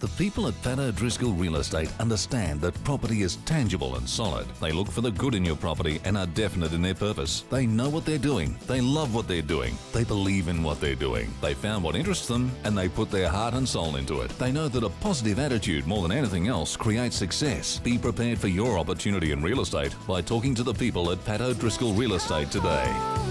The people at Pat O'Driscoll Real Estate understand that property is tangible and solid. They look for the good in your property and are definite in their purpose. They know what they're doing. They love what they're doing. They believe in what they're doing. They found what interests them and they put their heart and soul into it. They know that a positive attitude more than anything else creates success. Be prepared for your opportunity in real estate by talking to the people at Pat O'Driscoll Real Estate today.